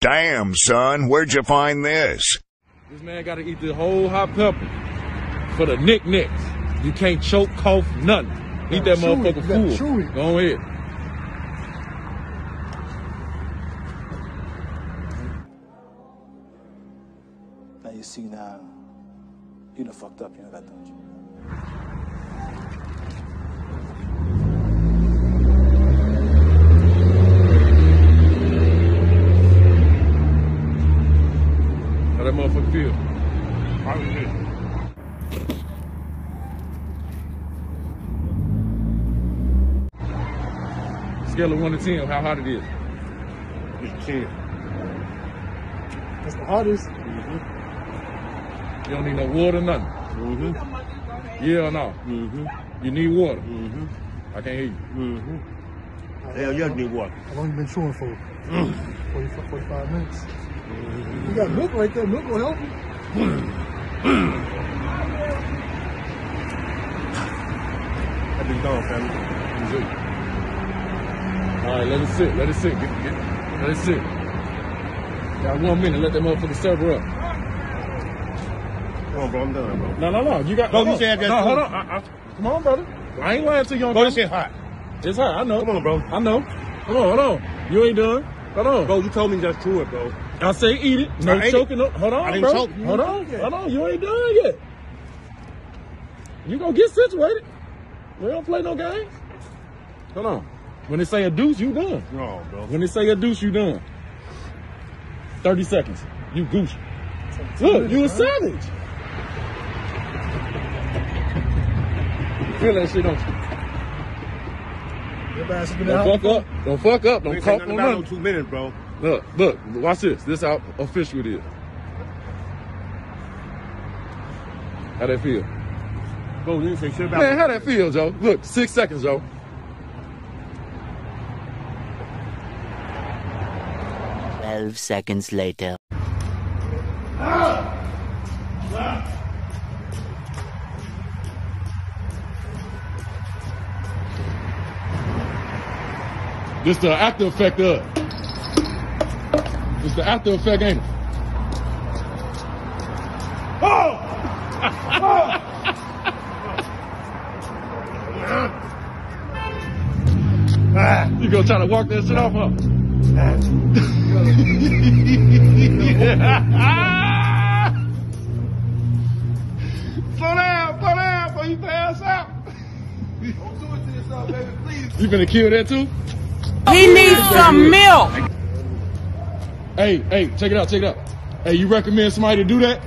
Damn, son, where'd you find this? This man got to eat the whole hot pepper for the knickknacks. You can't choke, cough, nothing. Eat that chew motherfucker You full. it. Go ahead. Now you see now, you done fucked up, you know that, don't you? How that motherfucker feel? Scale of one to ten, how hot it is. It's 10. That's the hardest. You don't need no water, nothing. Mm-hmm. Yeah or no? Mm-hmm. You need water. Mm-hmm. I can't hear you. Mm-hmm. Hell, you need water. I've only been chewing for 45, 45 minutes. You got milk right there. Milk will help you. I've been gone, family. All right, let it sit. Let it sit. Get, get, let it sit. Got one minute. Let that motherfucker server up. Come on, bro. I'm done, bro. No, no, no. You got. Bro, you hold on. said just No, hold on. I, I, come on, brother. I ain't lying to you. on Bro, this camera. shit hot. It's hot. I know. Come on, bro. I know. Hold on, hold on. You ain't done. Hold on. Bro, you told me just chew it, bro. I say eat it. No choking. No, hold on, bro. choke. Hold on. Hold on. You ain't done yet. You gonna get situated. We don't play no games. Hold on. When they say a deuce, you done. No, bro. When they say a deuce, you done. 30 seconds. You goose. Look, you a savage. You feel that shit, don't you? Your ass has been Don't fuck up. Don't fuck up. Don't ain't say talk nothing no about no nothing. two minutes, bro. Look, look, watch this. This how official it is. How that feel? Bro, you didn't say shit about Man, how that feel, Joe? Look, six seconds, Joe. Twelve seconds later. This the after effect of it. This the after effect, ain't it? Oh! oh! You gonna try to walk that shit off, huh? slow down, slow down before you pass out. Don't do it to yourself, baby, please. You gonna kill that too? He needs some milk. Hey, hey, check it out, check it out. Hey, you recommend somebody to do that?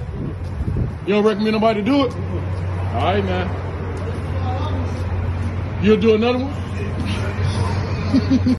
You don't recommend nobody to do it? All right, man. You'll do another one?